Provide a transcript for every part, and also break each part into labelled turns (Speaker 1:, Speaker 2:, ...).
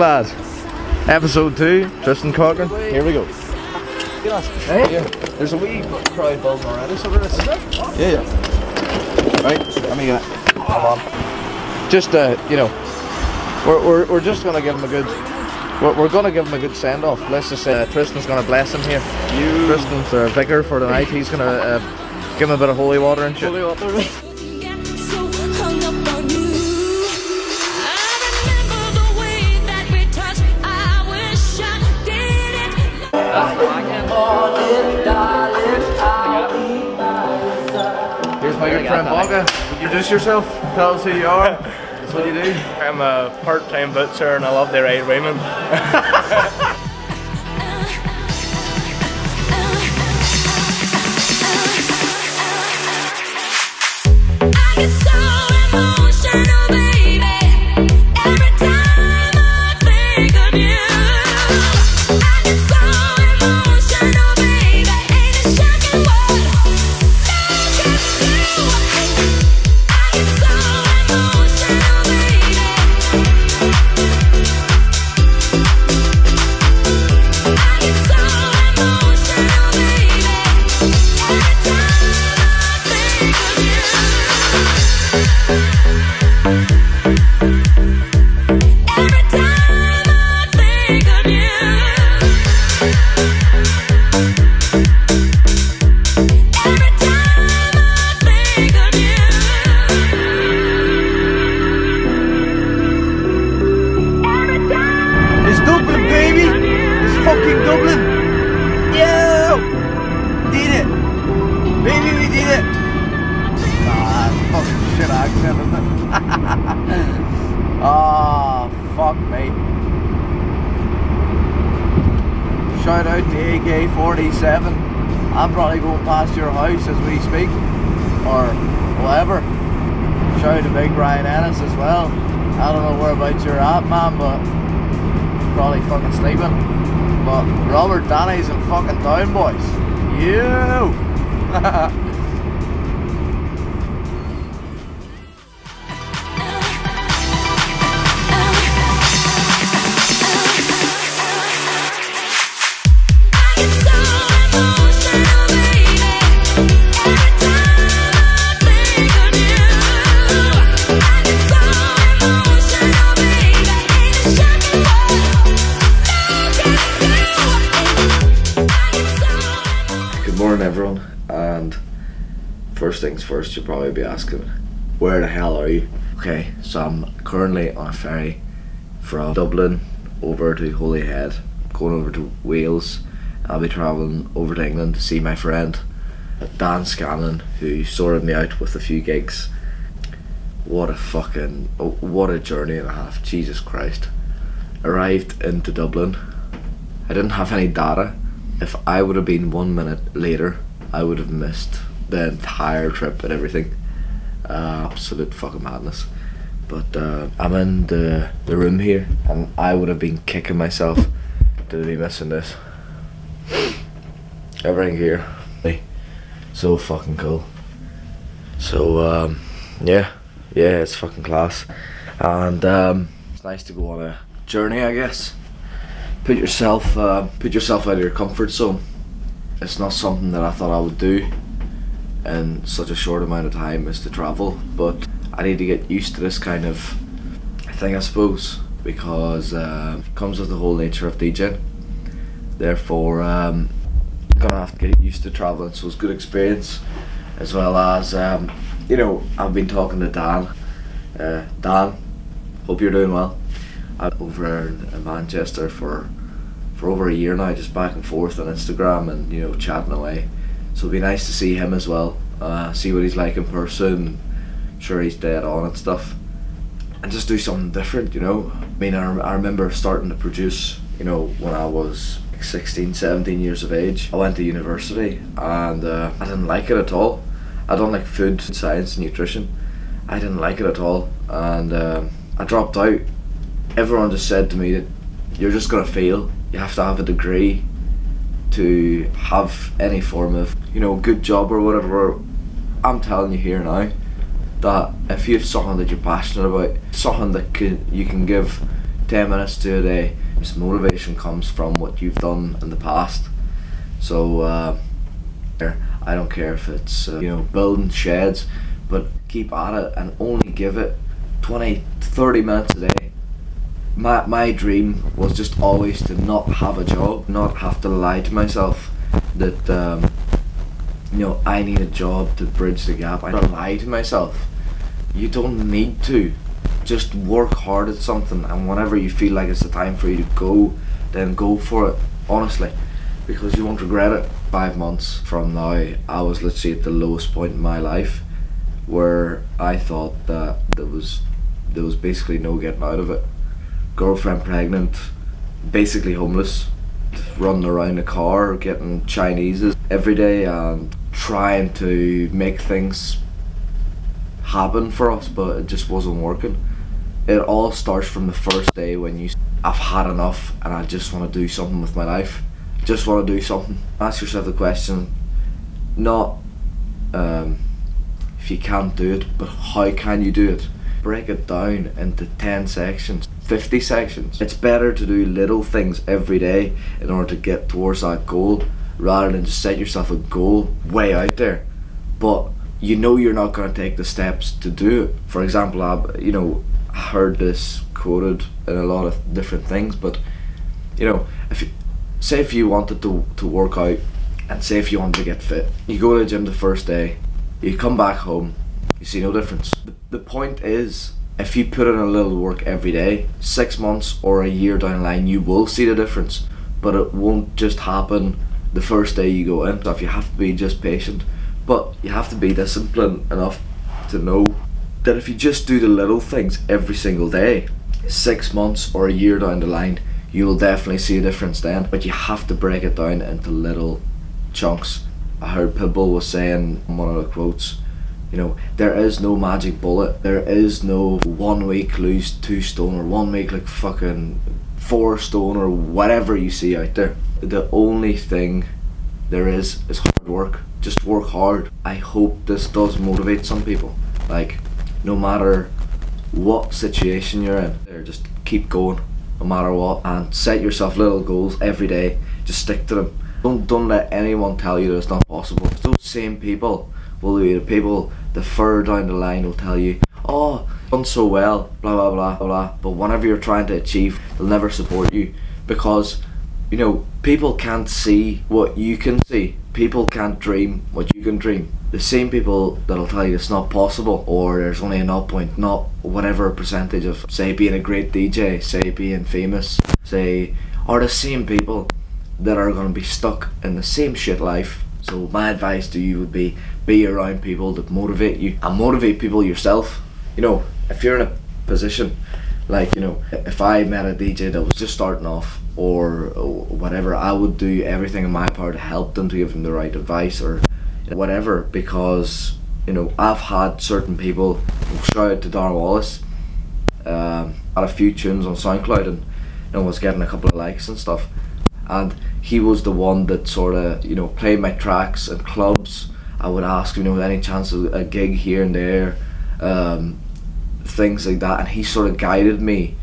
Speaker 1: Lad, episode 2, Tristan Cochran. Here we go.
Speaker 2: Hey?
Speaker 1: Yeah, there's a wee crowd building already, so there is. Is there? Yeah, yeah. Right, let me get it. Come on. Just, uh, you know, we're, we're, we're just going to give him a good, we're, we're going to give him a good send off. Let's just say uh, Tristan's going to bless him here.
Speaker 2: You.
Speaker 1: Tristan's our vicar for tonight. He's going to uh, give him a bit of holy water and shit.
Speaker 2: Holy water.
Speaker 1: Friend Bogga. Introduce yourself. Tell us who you are. That's what you do.
Speaker 2: I'm a part-time butcher and I love the right women.
Speaker 1: Shout out to AK-47. I'm probably going past your house as we speak. Or whatever. Shout out to Big Brian Ennis as well. I don't know whereabouts you're at, man, but probably fucking sleeping. But Robert Dani's in fucking town, boys. You.
Speaker 3: first you'll probably be asking, where the hell are you? Okay, so I'm currently on a ferry from Dublin over to Holyhead, going over to Wales. I'll be travelling over to England to see my friend Dan Scanlon, who sorted me out with a few gigs. What a fucking, oh, what a journey and a half, Jesus Christ. Arrived into Dublin. I didn't have any data. If I would have been one minute later, I would have missed the entire trip and everything. Uh, absolute fucking madness. But uh, I'm in the, the room here, and I would have been kicking myself to be missing this. Everything here, hey, so fucking cool. So um, yeah, yeah, it's fucking class, and um, it's nice to go on a journey, I guess put yourself uh, put yourself out of your comfort zone. It's not something that I thought I would do in such a short amount of time is to travel, but I need to get used to this kind of thing, I suppose, because uh, it comes with the whole nature of DJing. Therefore, um, I'm gonna have to get used to traveling, so it's good experience, as well as um, you know I've been talking to Dan. Uh, Dan, hope you're doing well. I'm over in Manchester for for over a year now, just back and forth on Instagram and you know chatting away. So it'd be nice to see him as well, uh, see what he's like in person. I'm sure he's dead on and stuff, and just do something different. You know, I mean, I, rem- I remember starting to produce. You know, when I was 16, 17 years of age, I went to university and uh, I didn't like it at all. I don't like food, science, and nutrition. I didn't like it at all, and um I dropped out everyone just said to me that you're just gonna fail. You have to have a degree to have any form of, you know, good job or whatever. I'm telling you here now that if you have something that you're passionate about, something that can you can give 10 minutes to a day. This motivation comes from what you've done in the past. So, uh, I don't care if it's, uh, you know, building sheds, but keep at it and only give it 20, 30 minutes a day. My, my dream was just always to not have a job, not have to lie to myself that, um, you know, I need a job to bridge the gap. I don't lie to myself. You don't need to. Just work hard at something, and whenever you feel like it's the time for you to go, then go for it. Honestly, because you won't regret it. Five months from now, I was literally at the lowest point in my life, where I thought that there was there was basically no getting out of it. Girlfriend pregnant, basically homeless, running around the car, getting Chineses every day, and trying to make things happen for us, but it just wasn't working. It all starts from the first day when you I've had enough and I just want to do something with my life. Just want to do something. Ask yourself the question, not um, if you can't do it, but how can you do it? Break it down into 10 sections, 50 sections. It's better to do little things every day in order to get towards that goal rather than just set yourself a goal way out there. But you know you're not going to take the steps to do it. For example, I've you know heard this quoted in a lot of different things, but you know if you, say if you wanted to to work out and say if you wanted to get fit, you go to the gym the first day, you come back home, you see no difference. The, the point is. If you put in a little work every day, six months or a year down the line, you will see the difference. But it won't just happen the first day you go in. So if you have to be just patient, but you have to be disciplined enough to know that if you just do the little things every single day, six months or a year down the line, you will definitely see a difference then. But you have to break it down into little chunks. I heard Pitbull was saying in one of the quotes, you know, there is no magic bullet. There is no one week lose two stone or one week like fucking four stone or whatever you see out there. The only thing there is is hard work. Just work hard. I hope this does motivate some people. Like, no matter what situation you're in, there just keep going, no matter what, and set yourself little goals every day. Just stick to them. Don't don't let anyone tell you that it's not possible. Those same people will be the people the further down the line will tell you, oh, done so well, blah blah blah blah. But whenever you're trying to achieve, they'll never support you because you know, people can't see what you can see. People can't dream what you can dream. The same people that'll tell you it's not possible or there's only a not point, not whatever percentage of, say, being a great DJ, say, being famous, say, are the same people that are going to be stuck in the same shit life. So, my advice to you would be be around people that motivate you and motivate people yourself. You know, if you're in a position like you know if i met a dj that was just starting off or whatever i would do everything in my power to help them to give them the right advice or whatever because you know i've had certain people shout out to Darran wallace um, had a few tunes on soundcloud and you know was getting a couple of likes and stuff and he was the one that sort of you know played my tracks in clubs i would ask him, you know any chance of a gig here and there um, things like that, and he sort of guided me.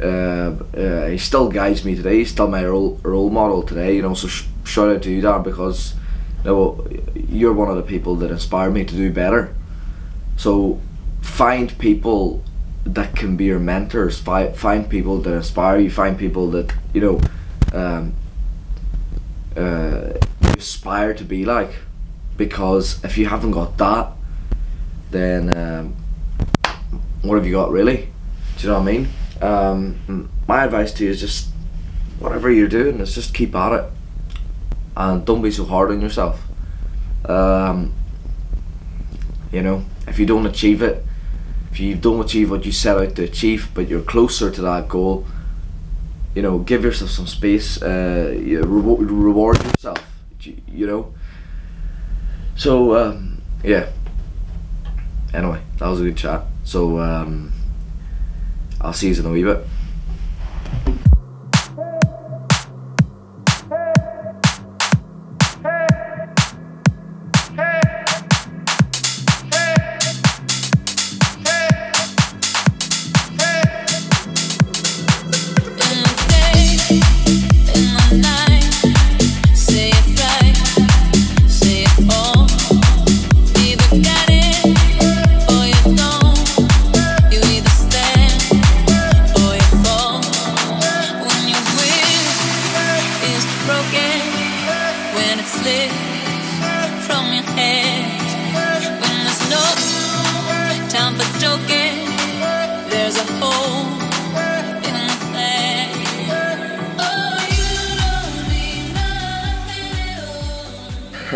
Speaker 3: Uh, uh, he still guides me today. He's still my role role model today. You know, so sh- shout out to you, Dan, because you know you're one of the people that inspire me to do better. So find people that can be your mentors. Find find people that inspire you. Find people that you know um, uh, you aspire to be like. Because if you haven't got that, then um, what have you got really? Do you know what I mean? Um, my advice to you is just whatever you're doing, is just keep at it, and don't be so hard on yourself. Um, you know, if you don't achieve it, if you don't achieve what you set out to achieve, but you're closer to that goal, you know, give yourself some space. Uh, you reward, yourself. You, you know. So um, yeah. Anyway, that was a good chat. So um, I'll see you in a wee bit.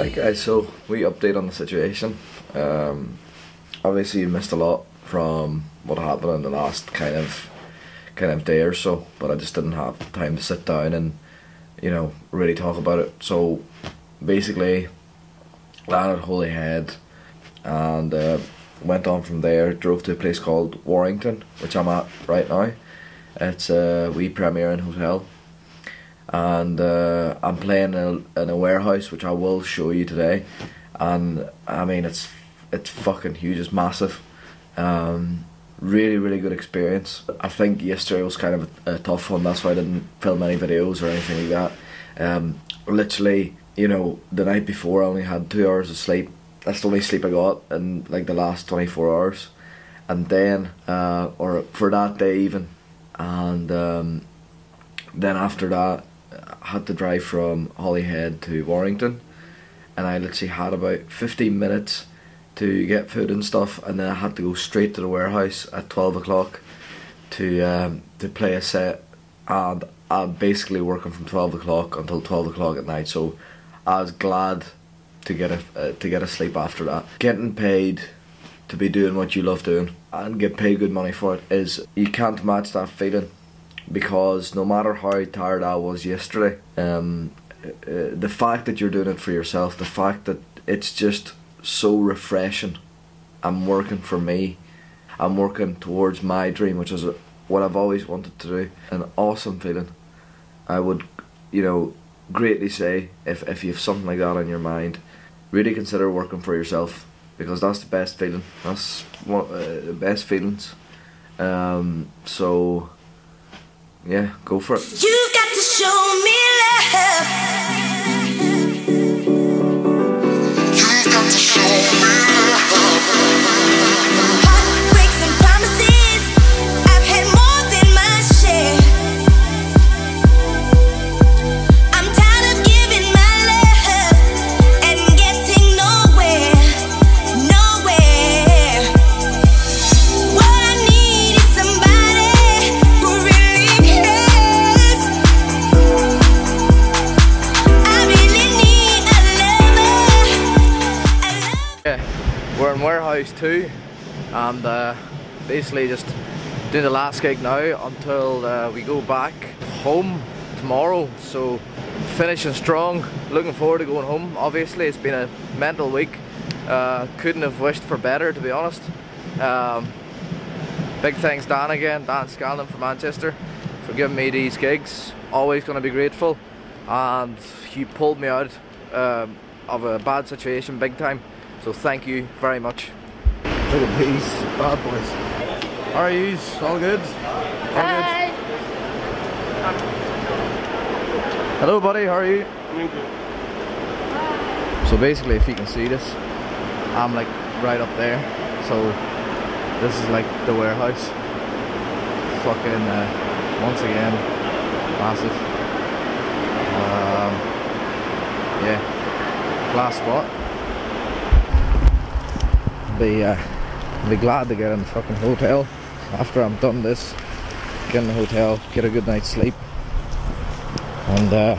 Speaker 3: Right, guys. So we update on the situation. Um, obviously, you missed a lot from what happened in the last kind of kind of day or so, but I just didn't have time to sit down and you know really talk about it. So basically, landed Holyhead and uh, went on from there. Drove to a place called Warrington, which I'm at right now. It's a wee Premier Inn hotel and uh, I'm playing in a, in a warehouse which I will show you today. And I mean it's it's fucking huge. It's massive. Um, really really good experience. I think yesterday was kind of a, a tough one. That's why I didn't film any videos or anything like that. Um, literally you know the night before I only had two hours of sleep. That's the only sleep I got in like the last 24 hours. And then uh, or for that day even. And um, then after that had to drive from Holyhead to Warrington and I literally had about 15 minutes to get food and stuff and then I had to go straight to the warehouse at 12 o'clock to um, to play a set and I'm basically working from 12 o'clock until 12 o'clock at night so I was glad to get a uh, to get a sleep after that. Getting paid to be doing what you love doing and get paid good money for it is you can't match that feeling because no matter how tired I was yesterday, um, uh, the fact that you're doing it for yourself, the fact that it's just so refreshing. I'm working for me. I'm working towards my dream, which is what I've always wanted to do. An awesome feeling. I would, you know, greatly say if if you have something like that on your mind, really consider working for yourself because that's the best feeling. That's one uh, the best feelings. Um, so yeah, go for it.
Speaker 4: And
Speaker 1: uh, basically just doing the last gig now until uh, we go back home tomorrow. So finishing strong, looking forward to going home. Obviously, it's been a mental week. Uh, couldn't have wished for better, to be honest. Um, big thanks Dan again, Dan Scanlon from Manchester, for giving me these gigs. Always going to be grateful, and he pulled me out um, of a bad situation big time. So thank you very much. Look at these bad boys. How are you? All good? All good? Hello buddy, how are you? So basically if you can see this, I'm like right up there. So this is like the warehouse. Fucking uh, once again, massive. Um, yeah, class spot. Be uh, be glad to get in the fucking hotel after I'm done this. Get in the hotel, get a good night's sleep, and uh,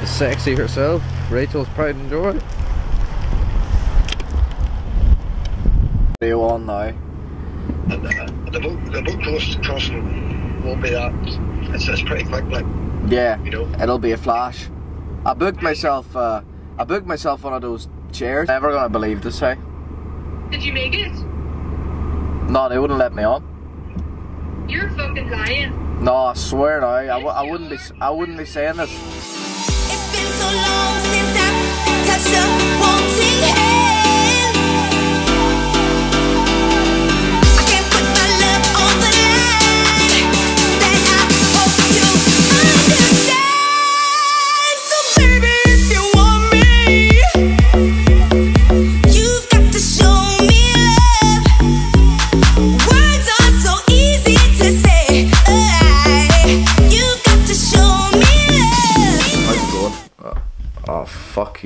Speaker 1: the sexy herself, Rachel's pride and joy. Video on now.
Speaker 5: and uh, the boat the boat cross, crossing won't be that. It's, it's pretty quick, like
Speaker 1: Yeah,
Speaker 5: you know.
Speaker 1: it'll be a flash. I booked myself. Uh, I booked myself one of those chairs. Never gonna believe this, hey?
Speaker 6: Did you make it?
Speaker 1: No, they wouldn't let me on.
Speaker 6: You're fucking lying.
Speaker 1: No, I swear now, I wouldn't be. I wouldn't be saying this.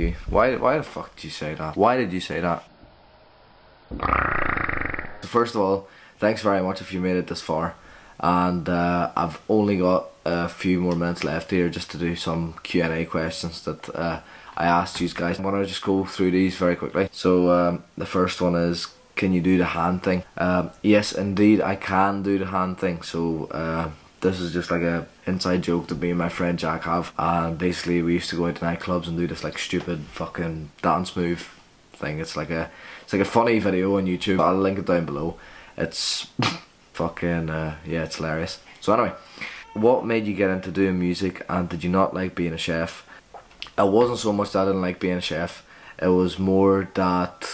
Speaker 4: You.
Speaker 3: Why why the fuck did you say that? Why did you say that? So first of all, thanks very much if you made it this far. And uh, I've only got a few more minutes left here just to do some Q&A questions that uh, I asked you guys. I want to just go through these very quickly. So um, the first one is, can you do the hand thing? Um, yes, indeed, I can do the hand thing. So uh, this is just like a inside joke that me and my friend Jack have. And basically, we used to go out to nightclubs and do this like stupid fucking dance move thing. It's like a it's like a funny video on YouTube. I'll link it down below. It's fucking uh, yeah, it's hilarious. So anyway, what made you get into doing music, and did you not like being a chef? It wasn't so much that I didn't like being a chef. It was more that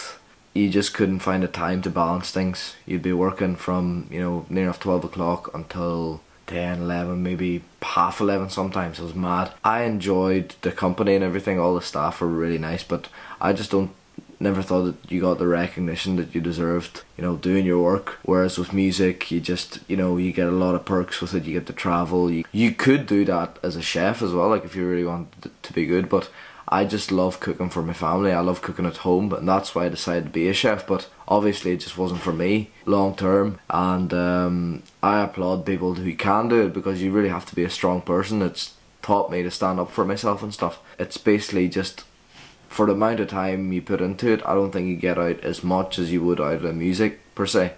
Speaker 3: you just couldn't find the time to balance things. You'd be working from you know near enough twelve o'clock until 10, 11, maybe half 11 sometimes. It was mad. I enjoyed the company and everything. All the staff were really nice, but I just don't never thought that you got the recognition that you deserved, you know, doing your work. Whereas with music, you just, you know, you get a lot of perks with it. You get to travel. You, you could do that as a chef as well, like if you really want to be good. But I just love cooking for my family. I love cooking at home, and that's why I decided to be a chef. But obviously, it just wasn't for me long term. And um, I applaud people who can do it because you really have to be a strong person. It's taught me to stand up for myself and stuff. It's basically just for the amount of time you put into it, I don't think you get out as much as you would out of music per se.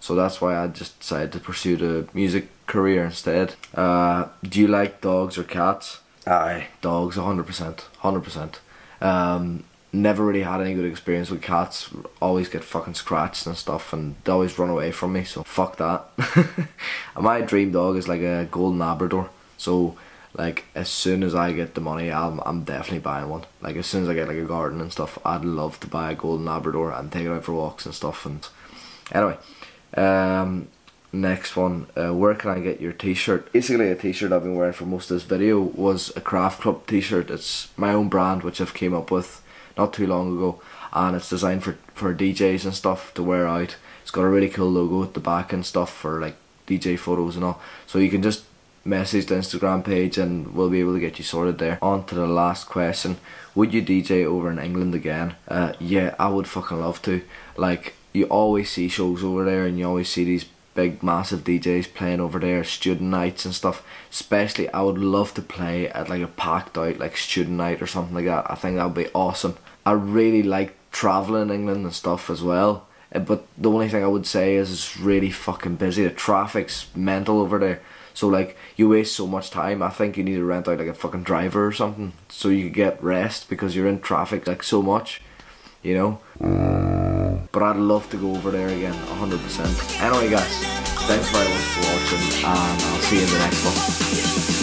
Speaker 3: So that's why I just decided to pursue the music career instead. Uh, do you like dogs or cats? Aye, dogs, 100%. 100%. Um, never really had any good experience with cats. Always get fucking scratched and stuff, and they always run away from me, so fuck that. My dream dog is like a golden Labrador. So, like, as soon as I get the money, I'm, I'm definitely buying one. Like, as soon as I get like a garden and stuff, I'd love to buy a golden Labrador and take it out for walks and stuff. And anyway, um, next one, uh, where can I get your t-shirt? Basically, a t-shirt I've been wearing for most of this video was a Craft Club t-shirt. It's my own brand, which I've came up with not too long ago, and it's designed for for DJs and stuff to wear out. It's got a really cool logo at the back and stuff for like DJ photos and all. So you can just message the Instagram page and we'll be able to get you sorted there. On to the last question. Would you DJ over in England again? Uh, yeah, I would fucking love to. Like, you always see shows over there and you always see these big massive DJs playing over there, student nights and stuff. Especially, I would love to play at like a packed out like student night or something like that. I think that would be awesome. I really like traveling in England and stuff as well. Uh, But the only thing I would say is it's really fucking busy. The traffic's mental over there. So like you waste so much time. I think you need to rent out like a fucking driver or something so you get rest because you're in traffic like so much, you know. But I'd love to go over there again, 100%. Anyway guys, thanks very much for watching and I'll see you in the next one.